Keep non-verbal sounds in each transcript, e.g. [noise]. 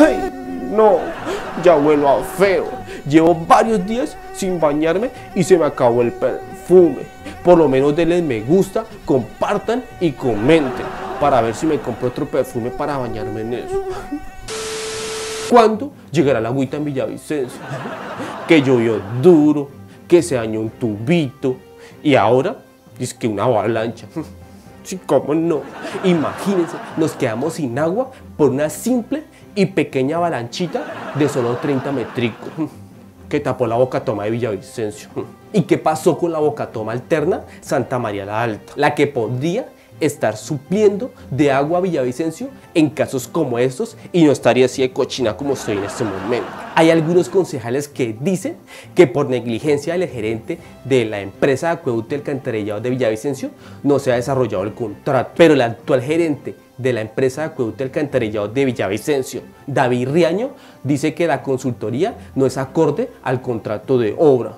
Ay, no, ya huelo a feo. Llevo varios días sin bañarme y se me acabó el perfume. Por lo menos denle me gusta, compartan y comenten para ver si me compro otro perfume para bañarme en eso. ¿Cuándo llegará la agüita en Villavicencio? Que llovió duro, que se dañó un tubito y ahora es que una avalancha. Sí, cómo no. Imagínense, nos quedamos sin agua por una simple y pequeña avalanchita de solo 30 metricos [laughs] que tapó la boca toma de Villavicencio. [laughs] ¿Y qué pasó con la boca toma alterna Santa María la Alta? La que podría estar supliendo de agua a Villavicencio en casos como estos y no estaría así de cochina como estoy en este momento. Hay algunos concejales que dicen que por negligencia del gerente de la empresa de acueducto y alcantarillado de Villavicencio no se ha desarrollado el contrato, pero el actual gerente de la empresa de acueducto y alcantarillado de Villavicencio, David Riaño, dice que la consultoría no es acorde al contrato de obra.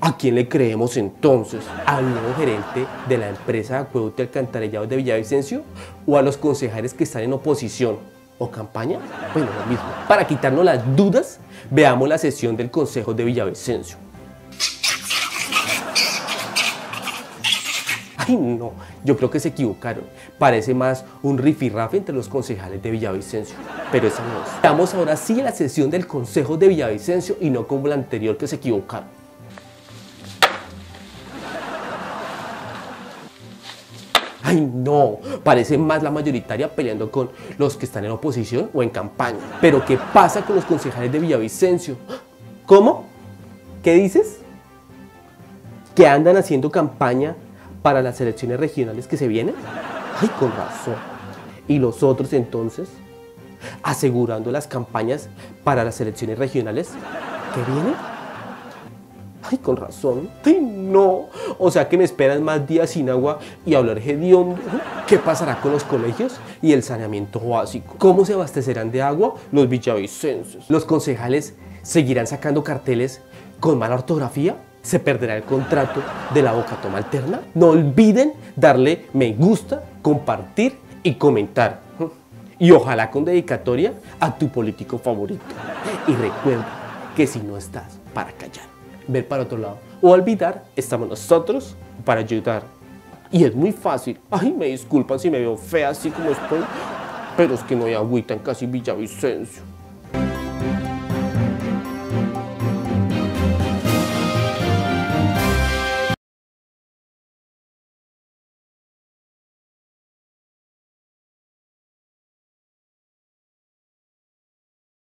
¿A quién le creemos entonces? ¿Al nuevo gerente de la empresa de acueducto y alcantarillado de Villavicencio o a los concejales que están en oposición o campaña? Bueno, lo mismo. Para quitarnos las dudas, veamos la sesión del Consejo de Villavicencio. Ay, no, yo creo que se equivocaron. Parece más un rifirrafe entre los concejales de Villavicencio, pero esa no es. Veamos ahora sí la sesión del Consejo de Villavicencio y no como la anterior que se equivocaron. Ay, no, parece más la mayoritaria peleando con los que están en oposición o en campaña. Pero ¿qué pasa con los concejales de Villavicencio? ¿Cómo? ¿Qué dices? ¿Que andan haciendo campaña para las elecciones regionales que se vienen? Ay, con razón. ¿Y los otros entonces? ¿Asegurando las campañas para las elecciones regionales que vienen? Ay, con razón. Ay, no. O sea que me esperan más días sin agua y hablar hediondo. ¿Qué pasará con los colegios y el saneamiento básico? ¿Cómo se abastecerán de agua los villavicenses? ¿Los concejales seguirán sacando carteles con mala ortografía? ¿Se perderá el contrato de la boca toma alterna? No olviden darle me gusta, compartir y comentar. Y ojalá con dedicatoria a tu político favorito. Y recuerda que si no estás para callar ver para otro lado. O olvidar, estamos nosotros para ayudar. Y es muy fácil. Ay, me disculpan si me veo fea así como estoy, pero es que no hay agüita en casi Villavicencio.